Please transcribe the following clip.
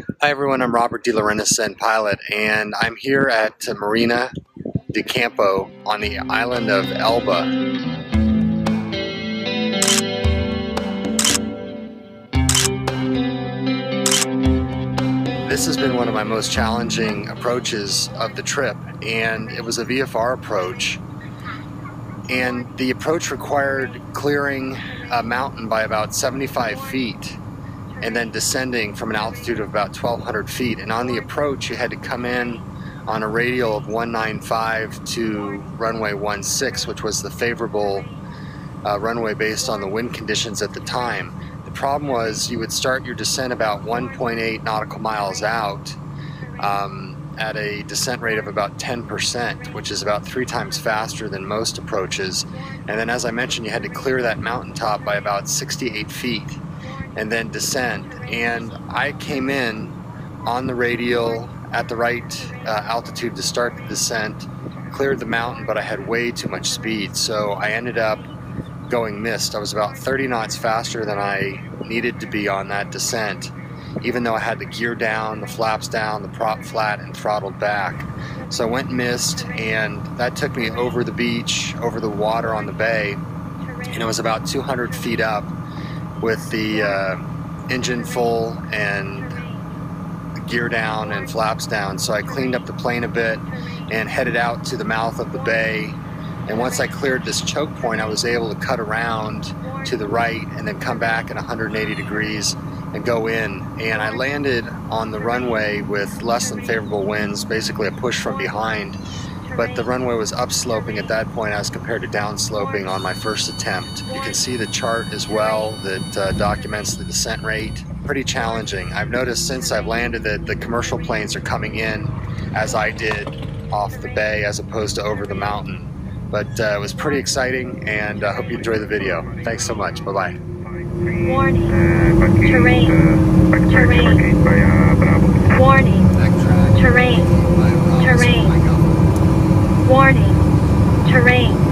Hi everyone, I'm Robert DeLaurentis, pilot, and I'm here at Marina di Campo on the island of Elba. This has been one of my most challenging approaches of the trip, and it was a VFR approach. And the approach required clearing a mountain by about 75 feet and then descending from an altitude of about 1,200 feet. And on the approach, you had to come in on a radial of 195 to runway 16, which was the favorable uh, runway based on the wind conditions at the time. The problem was you would start your descent about 1.8 nautical miles out um, at a descent rate of about 10%, which is about three times faster than most approaches. And then, as I mentioned, you had to clear that mountaintop by about 68 feet and then descend. And I came in on the radial at the right uh, altitude to start the descent, cleared the mountain, but I had way too much speed. So I ended up going missed. I was about 30 knots faster than I needed to be on that descent, even though I had the gear down, the flaps down, the prop flat, and throttled back. So I went missed, and that took me over the beach, over the water on the bay, and it was about 200 feet up with the uh, engine full and gear down and flaps down. So I cleaned up the plane a bit and headed out to the mouth of the bay. And once I cleared this choke point, I was able to cut around to the right and then come back at 180 degrees and go in. And I landed on the runway with less than favorable winds, basically a push from behind but the runway was upsloping at that point as compared to downsloping on my first attempt. You can see the chart as well that uh, documents the descent rate. Pretty challenging. I've noticed since I've landed that the commercial planes are coming in as I did off the bay as opposed to over the mountain. But uh, it was pretty exciting and I hope you enjoy the video. Thanks so much. Bye-bye. Warning. Terrain. Terrain. Warning. Terrain. Warning, terrain.